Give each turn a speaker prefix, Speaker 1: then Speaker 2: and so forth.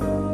Speaker 1: Bye.